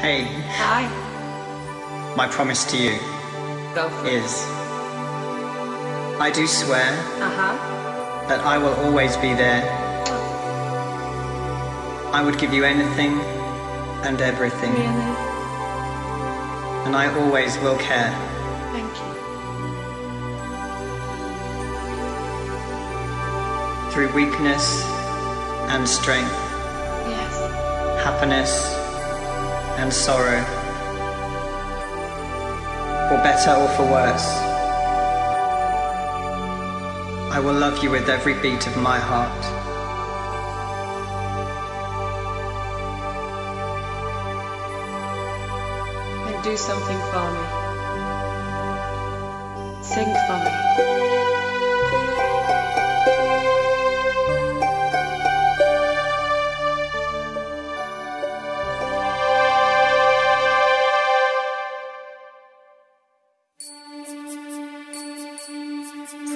Hey, Hi. my promise to you Go for it. is I do swear Uh huh. that I will always be there. I would give you anything and everything, Really? and I always will care. Thank you. Through weakness and strength, Yes. happiness and sorrow, for better or for worse. I will love you with every beat of my heart. And do something for me. Sing for me.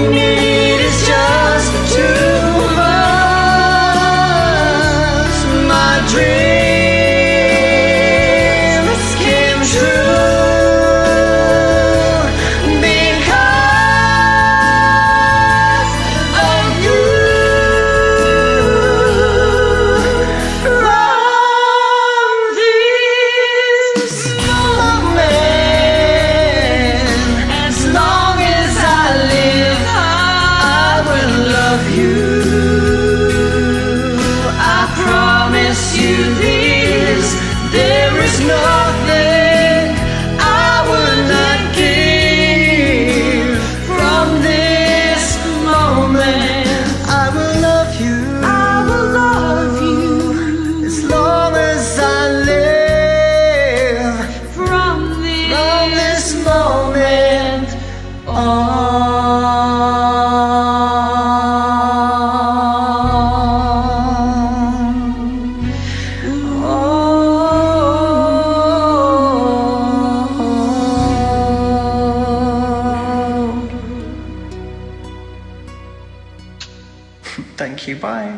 All Thank you. Bye.